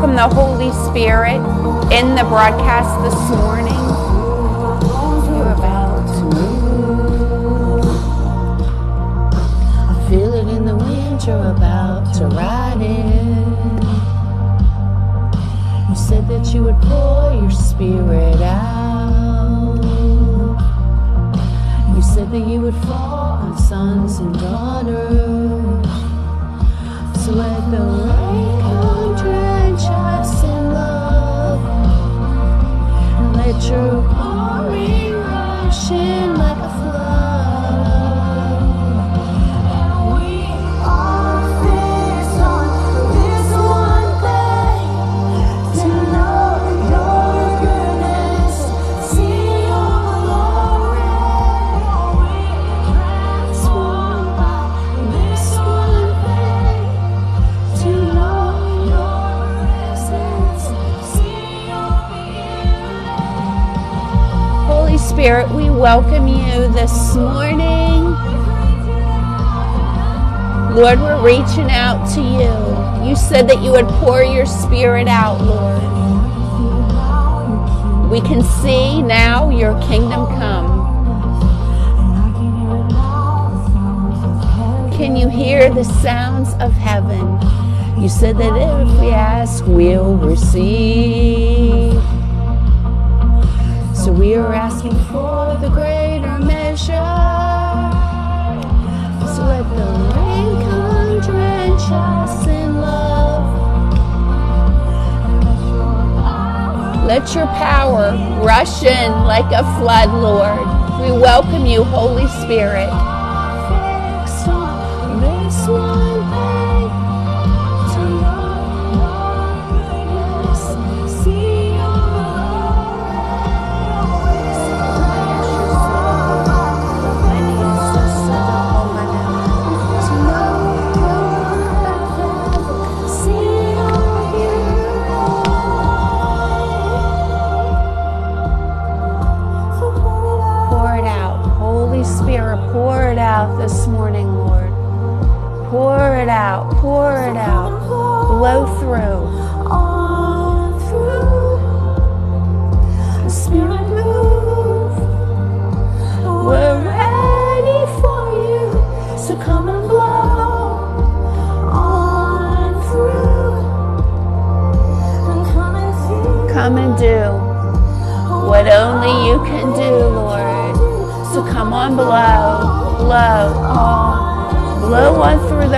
welcome the Holy Spirit in the broadcast this morning. You're about to ride in. You said that you would pour your spirit out. You said that you would fall on sons and daughters. This morning. Lord, we're reaching out to you. You said that you would pour your spirit out, Lord. We can see now your kingdom come. Can you hear the sounds of heaven? You said that if we ask, we'll receive. So we are asking for the greater Let your power rush in like a flood, Lord. We welcome you, Holy Spirit. Pour it out. Blow through.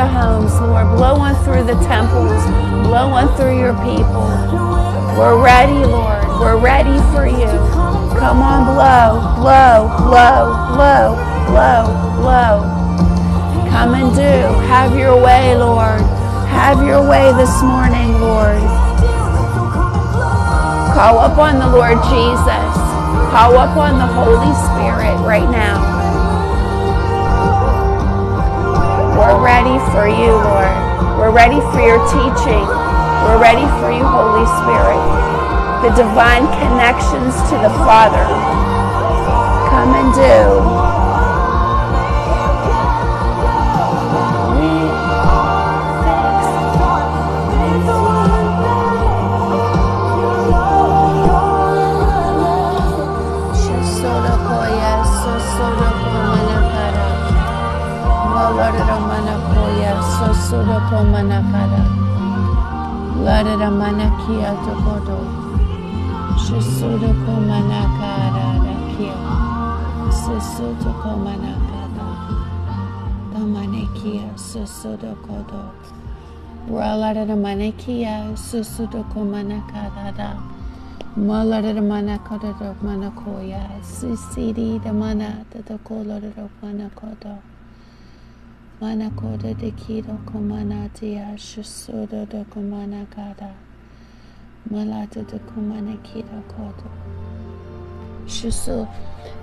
Homes, Lord. Blow on through the temples. Blow on through your people. We're ready, Lord. We're ready for you. Come on, blow, blow, blow, blow, blow, blow. Come and do. Have your way, Lord. Have your way this morning, Lord. Call upon the Lord Jesus. Call upon the Holy Spirit right now. We're ready for you, Lord. We're ready for your teaching. We're ready for you, Holy Spirit. The divine connections to the Father. Come and do. Ladada manakia tokoto. Shisudo ko manakara rakia. Sisudo ko manakada. Damanekia susudo kodo. Raladada manekia susudo ko manakada. Maladada manakoda manakoya. Sisidi the mana the kola the Manakoda de kido komanatia shusodo de komanakada. Malata de komanakida kodo. Shuso.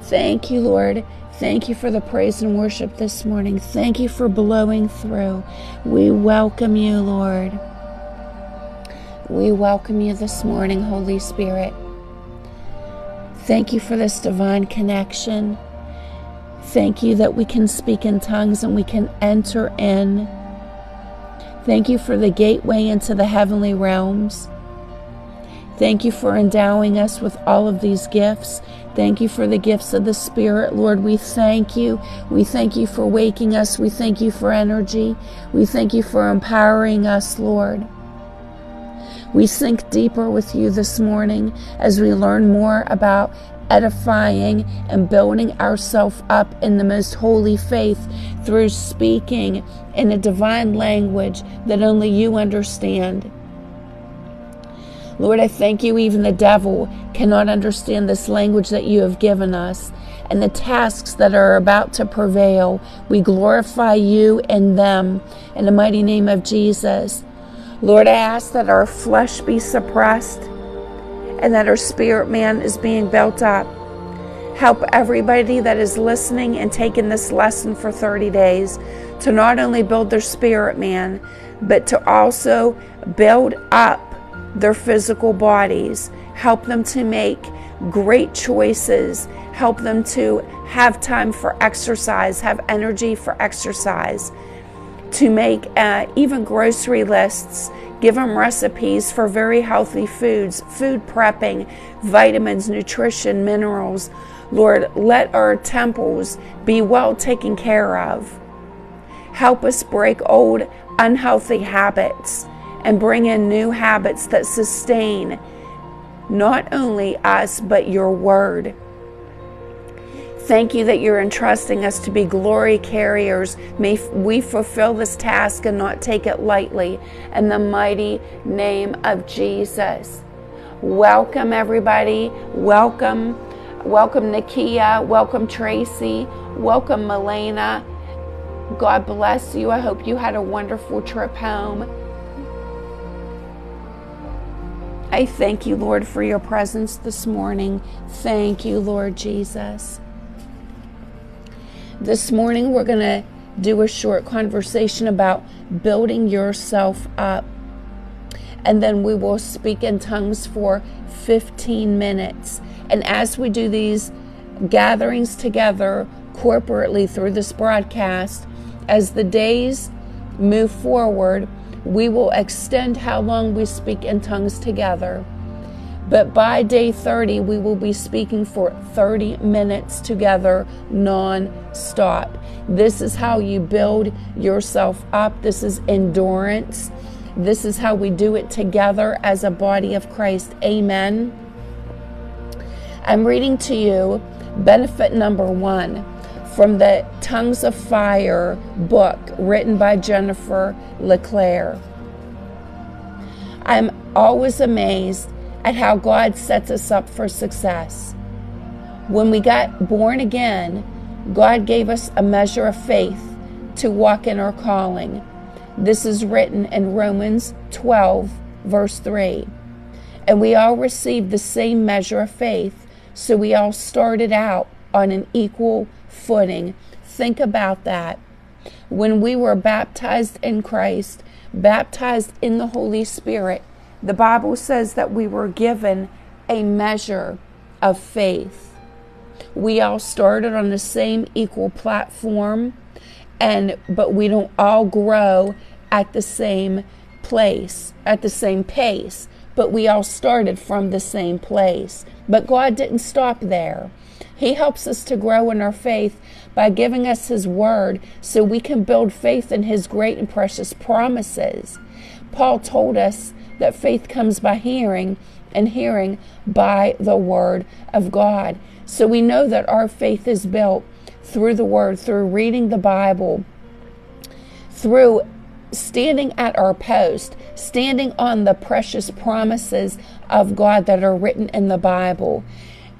Thank you, Lord. Thank you for the praise and worship this morning. Thank you for blowing through. We welcome you, Lord. We welcome you this morning, Holy Spirit. Thank you for this divine connection. Thank you that we can speak in tongues and we can enter in. Thank you for the gateway into the heavenly realms. Thank you for endowing us with all of these gifts. Thank you for the gifts of the Spirit, Lord. We thank you. We thank you for waking us. We thank you for energy. We thank you for empowering us, Lord. We sink deeper with you this morning as we learn more about edifying and building ourselves up in the most holy faith through speaking in a divine language that only you understand. Lord, I thank you, even the devil cannot understand this language that you have given us and the tasks that are about to prevail. We glorify you and them in the mighty name of Jesus. Lord, I ask that our flesh be suppressed and that our spirit man is being built up. Help everybody that is listening and taking this lesson for 30 days to not only build their spirit man, but to also build up their physical bodies, help them to make great choices, help them to have time for exercise, have energy for exercise, to make uh, even grocery lists, give them recipes for very healthy foods, food prepping, vitamins, nutrition, minerals. Lord, let our temples be well taken care of. Help us break old, unhealthy habits and bring in new habits that sustain not only us, but your word. Thank you that you're entrusting us to be glory carriers. May we fulfill this task and not take it lightly. In the mighty name of Jesus. Welcome, everybody. Welcome. Welcome, Nakia. Welcome, Tracy. Welcome, Melena. God bless you. I hope you had a wonderful trip home. I thank you, Lord, for your presence this morning. Thank you, Lord Jesus. This morning, we're going to do a short conversation about building yourself up. And then we will speak in tongues for 15 minutes. And as we do these gatherings together corporately through this broadcast, as the days move forward, we will extend how long we speak in tongues together. But by day 30, we will be speaking for 30 minutes together non stop. This is how you build yourself up. This is endurance. This is how we do it together as a body of Christ. Amen. I'm reading to you benefit number one from the Tongues of Fire book written by Jennifer LeClaire. I'm always amazed at how God sets us up for success. When we got born again, God gave us a measure of faith to walk in our calling. This is written in Romans 12, verse 3. And we all received the same measure of faith, so we all started out on an equal footing. Think about that. When we were baptized in Christ, baptized in the Holy Spirit, the Bible says that we were given a measure of faith. We all started on the same equal platform and but we don't all grow at the same place, at the same pace, but we all started from the same place. But God didn't stop there. He helps us to grow in our faith by giving us His Word so we can build faith in His great and precious promises. Paul told us that faith comes by hearing, and hearing by the Word of God. So we know that our faith is built through the Word, through reading the Bible, through standing at our post, standing on the precious promises of God that are written in the Bible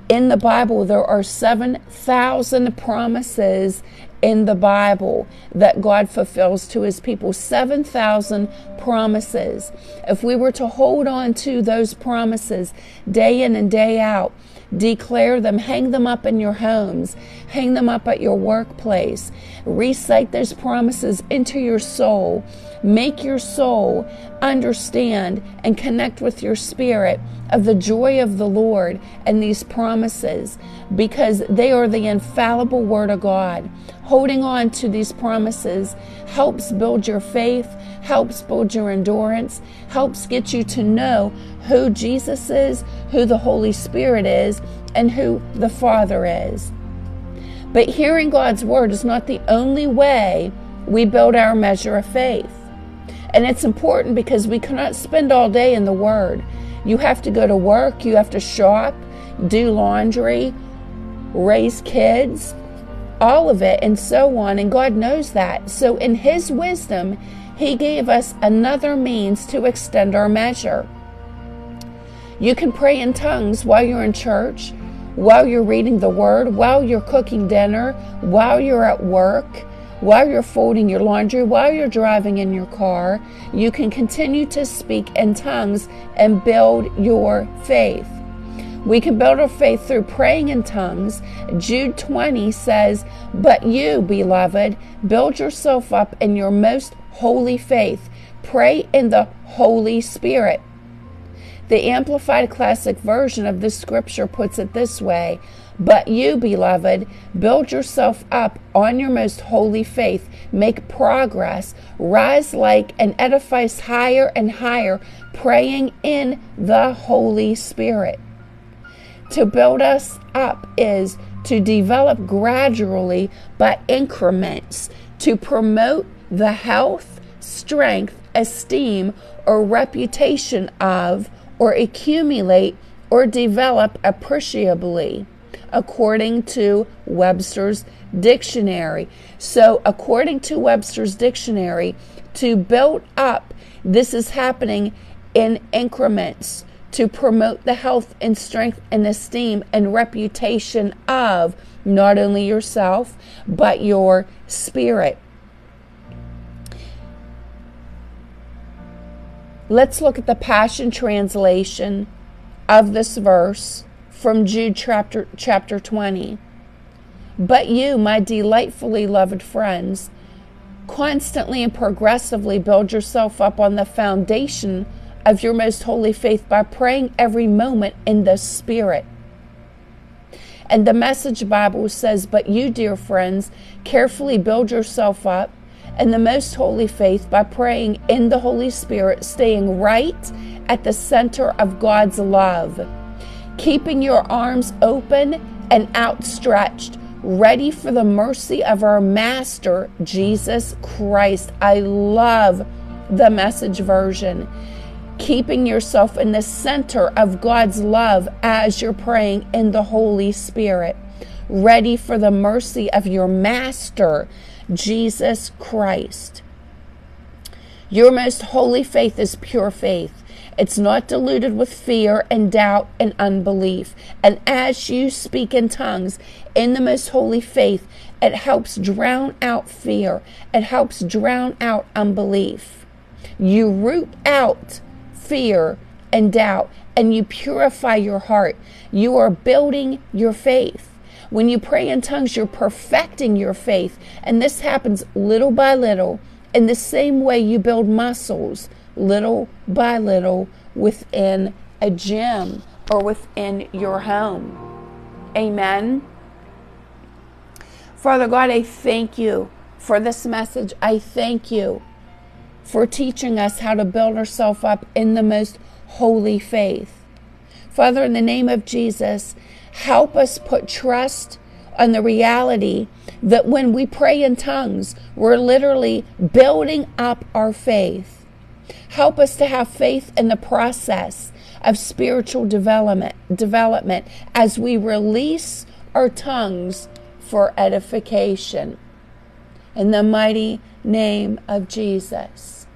in the Bible, there are 7,000 promises in the Bible that God fulfills to his people. 7,000 promises. If we were to hold on to those promises day in and day out, declare them, hang them up in your homes, hang them up at your workplace, recite those promises into your soul, make your soul understand and connect with your spirit of the joy of the Lord and these promises because they are the infallible Word of God. holding on to these promises helps build your faith, helps build your endurance, helps get you to know who Jesus is, who the Holy Spirit is, and who the Father is. But hearing God's word is not the only way we build our measure of faith. And it's important because we cannot spend all day in the word. You have to go to work, you have to shop, do laundry, raise kids, all of it, and so on. And God knows that. So, in His wisdom, He gave us another means to extend our measure. You can pray in tongues while you're in church, while you're reading the Word, while you're cooking dinner, while you're at work, while you're folding your laundry, while you're driving in your car. You can continue to speak in tongues and build your faith. We can build our faith through praying in tongues. Jude 20 says, But you, beloved, build yourself up in your most holy faith. Pray in the Holy Spirit. The Amplified Classic Version of this scripture puts it this way But you, beloved, build yourself up on your most holy faith, make progress, rise like and edifice higher and higher, praying in the Holy Spirit. To build us up is to develop gradually by increments to promote the health, strength, esteem, or reputation of, or accumulate or develop appreciably, according to Webster's dictionary. So, according to Webster's dictionary, to build up, this is happening in increments to promote the health and strength and esteem and reputation of not only yourself, but your spirit. Let's look at the Passion Translation of this verse from Jude chapter, chapter 20. But you, my delightfully loved friends, constantly and progressively build yourself up on the foundation of your most holy faith by praying every moment in the Spirit. And the Message Bible says, But you, dear friends, carefully build yourself up in the most holy faith by praying in the Holy Spirit, staying right at the center of God's love, keeping your arms open and outstretched, ready for the mercy of our Master, Jesus Christ. I love the message version keeping yourself in the center of God's love as you're praying in the Holy Spirit, ready for the mercy of your Master, Jesus Christ. Your most holy faith is pure faith. It's not diluted with fear and doubt and unbelief. And as you speak in tongues in the most holy faith, it helps drown out fear, it helps drown out unbelief. You root out fear and doubt, and you purify your heart. You are building your faith. When you pray in tongues, you're perfecting your faith. And this happens little by little, in the same way you build muscles, little by little, within a gym or within your home. Amen. Father God, I thank you for this message. I thank you for teaching us how to build ourselves up in the most holy faith. Father, in the name of Jesus, help us put trust on the reality that when we pray in tongues, we're literally building up our faith. Help us to have faith in the process of spiritual development, development as we release our tongues for edification. In the mighty name of Jesus.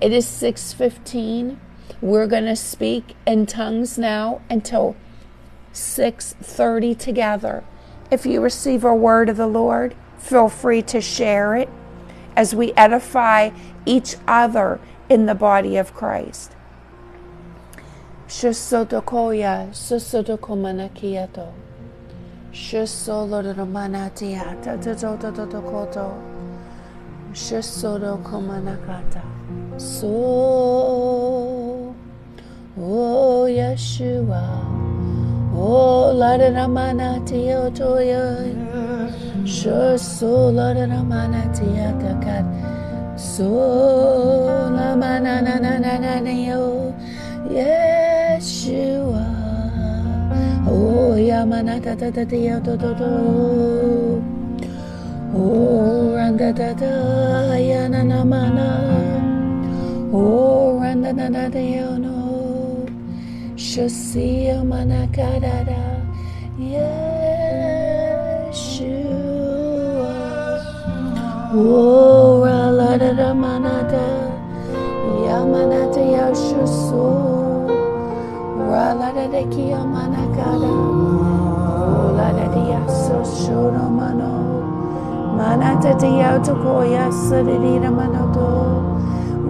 It is 6:15. We're going to speak in tongues now until 6:30 together. If you receive a word of the Lord, feel free to share it as we edify each other in the body of Christ. Shosotokoya, sosotokomanakiato. Shosoloromanatiata, totototokoto. Shosotokomanakata. So, oh Yeshua, oh Ladanamanati Otoya, Shosola da manatia takat. Sola manana na na na na na yo. Yeshua. Oh yamanata ta ta ta yo to to to. Oh randa da da ya na na mana. Oh randa da da da yo no. Shosia manakadada. Yeshua. Oh, la da da manata. Yamanata yashuso. Rala da da kia manakada. Oh, la da dia so shono mano. Manata dia toko yasadida manoto.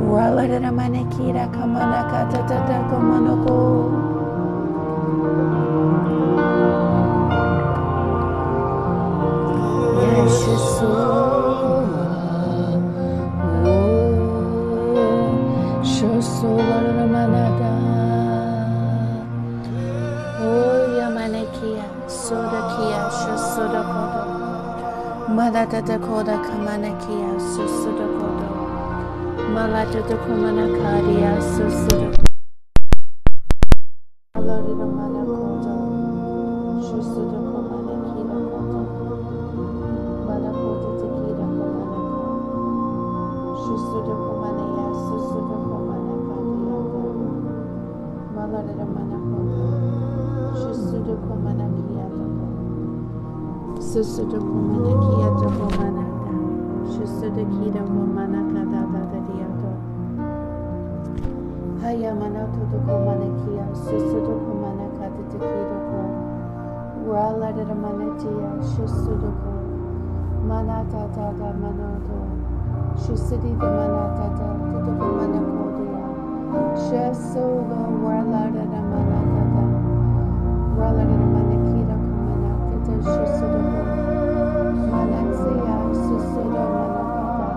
Rala da da manakira kamanakata tata kamanoko. Malata de koda kamanakia susuda kodo. Malata Malata de manakoda. Susuda kumanakira kodo. Kumanaya susuda kumanakaria kodo. Malata de manakoda. Susuda kumanakia kodo. Susuda De manatia. Susuda ko. Manata ta da manoto. Shusidi the kumanakodia. Shesolo rala de manata ta. Rala de manakira kumanaka ta shusuda ko. Manatsia susuda manakata.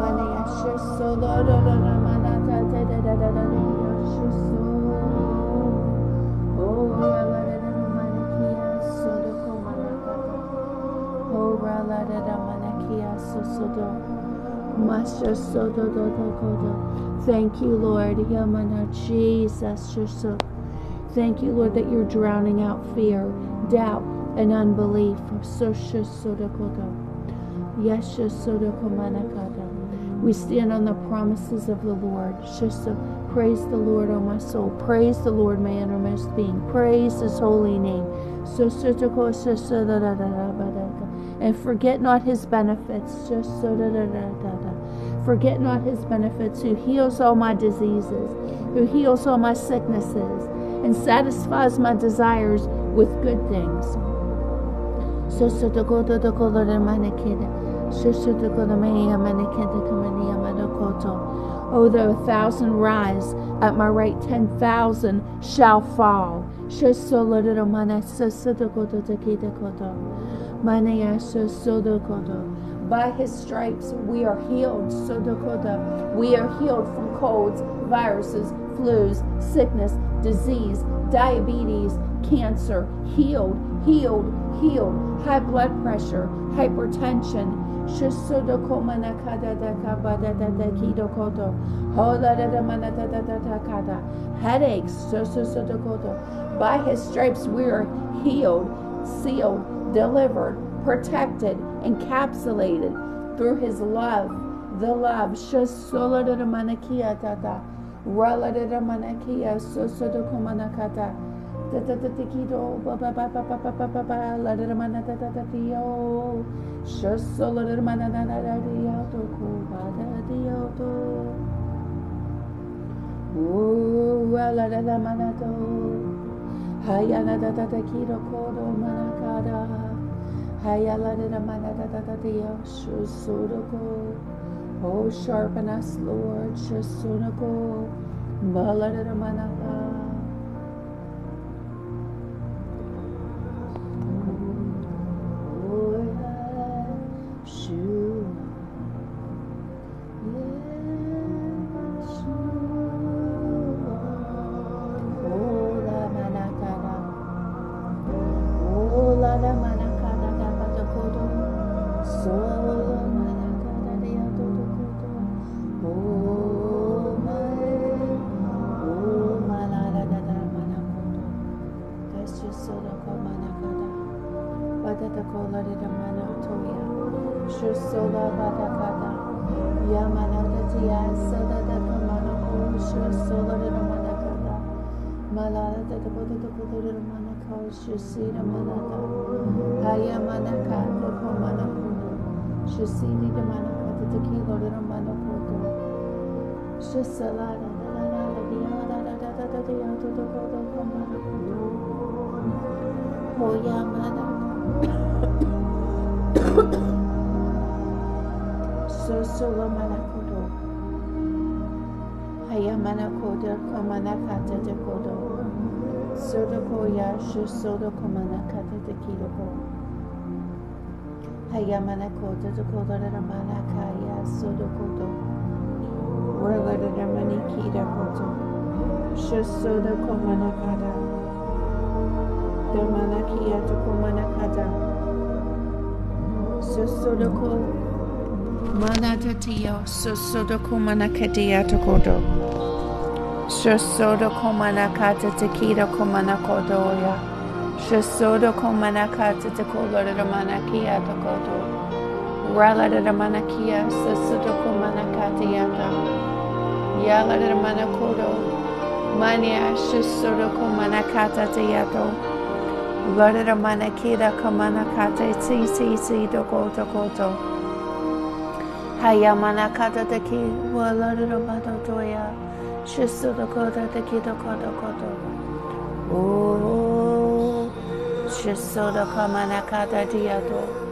Manaya shusolo da da da manata ta da da da da da shusu. Oh, Thank you, Lord. Jesus. Thank you, Lord, that you're drowning out fear, doubt, and unbelief. We stand on the promises of the Lord. Praise the Lord, O my soul. Praise the Lord, my innermost being. Praise his holy name. And forget not his benefits. Sisodadadadada. Forget not his benefits, who heals all my diseases, who heals all my sicknesses, and satisfies my desires with good things. Oh, though a thousand rise at my right, ten thousand shall fall. By his stripes we are healed. We are healed from colds, viruses, flus, sickness, disease, diabetes, cancer, healed, healed, healed, high blood pressure, hypertension. Headaches. By his stripes we are healed, sealed, delivered, protected, encapsulated through his love. The love. Raladamanakia, Sosodokumanakata, Tatatikido, Baba Baba Baba Baba Baba, Ladamanatatio, Shosolamananadio, Kubadadioto. Ooh, Raladamanato, Hayanadatakiro Kodo Manakada. Oh, sharpen us, Lord. Shasunako. Baladamanaka. Koda komana kata de kodo. Sodo koya shu sodo komana kata de kiroko. Hayamana koda de koda de ramana kaya sodo kodo. Wala de ramani kida kodo. Shu sodo komana kata. Damana kia to komana kata. So sodo kodo. Manatatia Sosodo Kumana Kadia Tokodo. Shosodo Komana Kata Takida Komana Kodoya. Shosodo Komana Kata Takola Ramanakia Tokodo. Rala Ramanakia Sosodo Komana Katiata. Yala Ramanakodo. Mania Kata Tiato. Lada Ramanakida Komana Kata Titi Toko Tokoto. Hayamana kata de ki wala de bato toya shisu de kota de ki de koto koto oh shisu de kamana kata diato manakata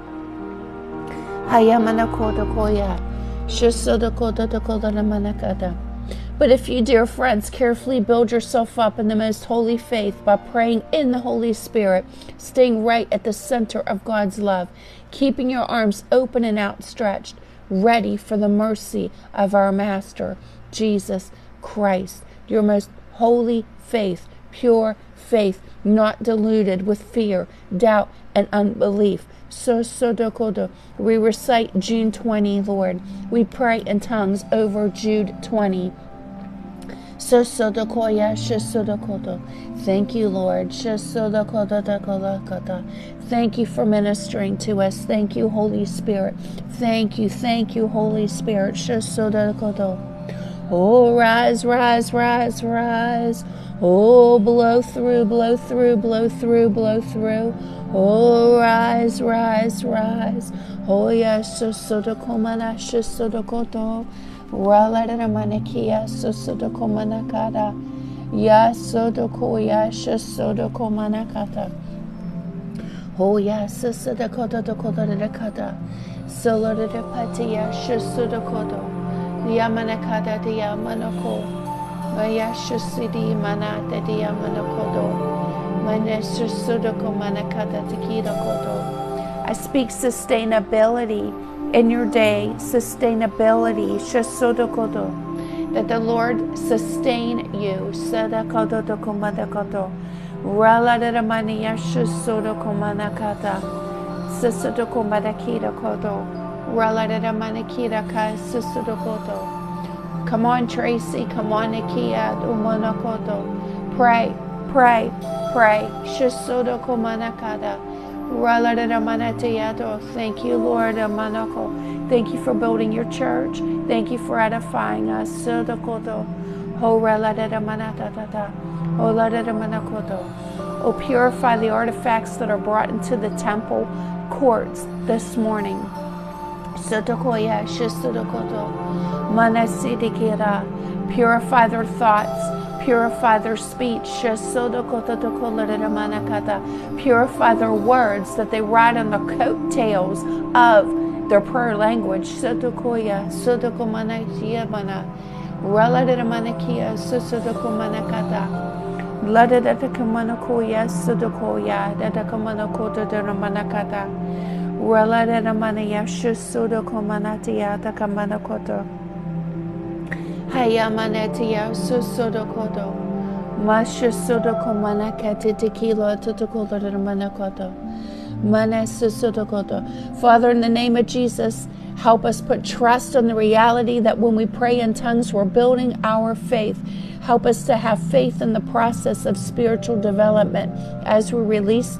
but if you, dear friends, carefully build yourself up in the most holy faith by praying in the Holy Spirit, staying right at the center of God's love, keeping your arms open and outstretched, ready for the mercy of our Master, Jesus Christ, your most holy faith, pure faith, not diluted with fear, doubt, and unbelief. So, so, dokodo. We recite Jude 20, Lord. We pray in tongues over Jude 20. Thank you, Lord. Thank you for ministering to us. Thank you, Holy Spirit. Thank you, thank you, Holy Spirit. Oh, rise, rise, rise, rise. Oh, blow through, blow through, blow through, blow through. Oh, rise, rise, rise. Oh, yes, so so do komana, so do koto. Raladana manakia sosodoko manakada. Ya sodoko ya shasodoko manakata. Oh yes, so to ya sosodoko doko de kata. Solo de patia shasodokodo. Yamanakada de yamanoko. Maya shasidi manata de yamanakodo. Manesha sodoko kodo. I speak sustainability in your day, sustainability, shasodokodo, that the Lord sustain you, sadakododokomadakato, raladeramania shasodokomanakata, sasodokomadakida kodo, raladeramanikia ka sasodokoto. Come on, Tracy, come on, Nikia, umanakoto. Pray, pray, pray, shasodokomanakada. Thank you, Lord. Thank you for building your church. Thank you for edifying us. Oh, purify the artifacts that are brought into the temple courts this morning. Purify their thoughts Purify their speech. Purify their words that they write on the coattails of their prayer language. Sotokoya, sotokomanaitia mana. Relatamanakia, sotokomanakata. Ladadakamanakoya, sotokoya, dadakamanakota deramanakata. Raladana Manaya Shusudo Komanatia Takamana Koto. Hayamanatia Susudo Koto. Mashusudo Komana Kati Tequila Tutukoto Manakoto. Father, in the name of Jesus, help us put trust on the reality that when we pray in tongues, we're building our faith. Help us to have faith in the process of spiritual development as we release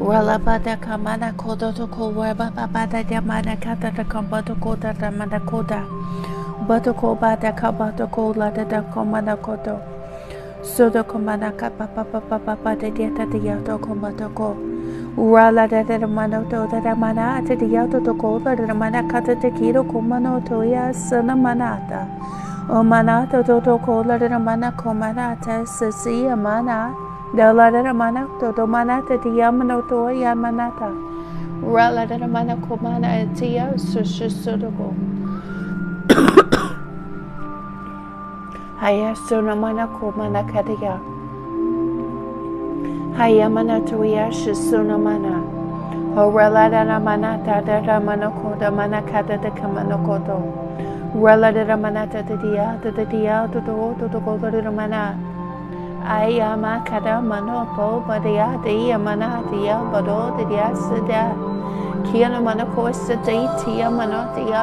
Wala bada kamana kodo to ko weba bada de mana kata da kambato koda da mana koda Bato ko bada kabato ko la da komana kodo Sodo komana kapa papa papa de dieta de yato kombato ko Rala da da mano to da mana ate de yato to ko da mana kata te kiro komano to ya sana manata O manata to to ko la da mana komanata sisi amana Da la da mana to to manata te yamano to ya manata Rala da mana komana te ya so so so to ko Haya so na mana komana kata ya Hayamana tuya shisuna mana. Horelada na manata da da manakoda manakata de kamanokoto. Relada da manata de dia de dia to to to to koto de mana. Ayama kada manopo badia de yamana dia bado de dia sada. Kiana manako sate tia manota ya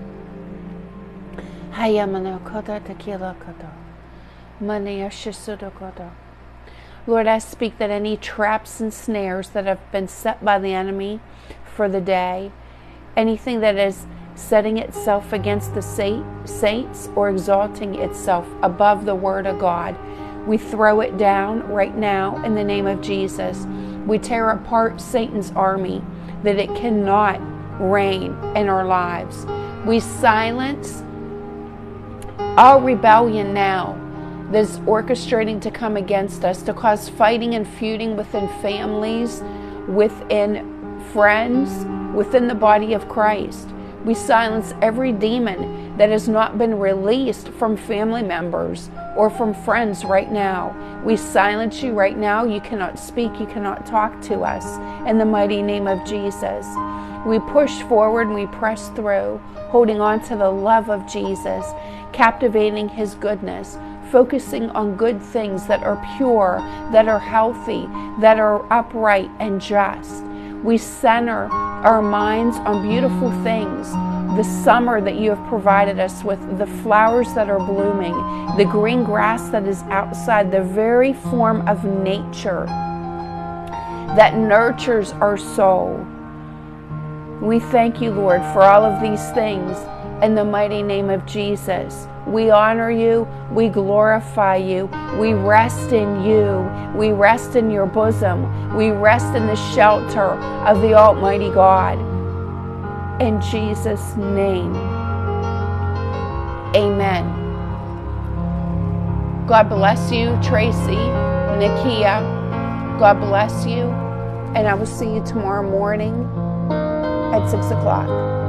Mania shisudo koto. Lord, I speak that any traps and snares that have been set by the enemy for the day, anything that is setting itself against the saints or exalting itself above the Word of God. We throw it down right now in the name of Jesus. We tear apart Satan's army that it cannot reign in our lives. We silence all rebellion now that's orchestrating to come against us, to cause fighting and feuding within families, within friends, within the body of Christ. We silence every demon that has not been released from family members or from friends right now. We silence you right now. You cannot speak, you cannot talk to us in the mighty name of Jesus. We push forward and we press through, holding on to the love of Jesus, captivating his goodness, focusing on good things that are pure, that are healthy, that are upright and just. We center our minds on beautiful things. The summer that you have provided us with, the flowers that are blooming, the green grass that is outside, the very form of nature that nurtures our soul. We thank you, Lord, for all of these things in the mighty name of Jesus. We honor you. We glorify you. We rest in you. We rest in your bosom. We rest in the shelter of the Almighty God. In Jesus' name. Amen. God bless you, Tracy, Nikia. God bless you. And I will see you tomorrow morning at 6 o'clock.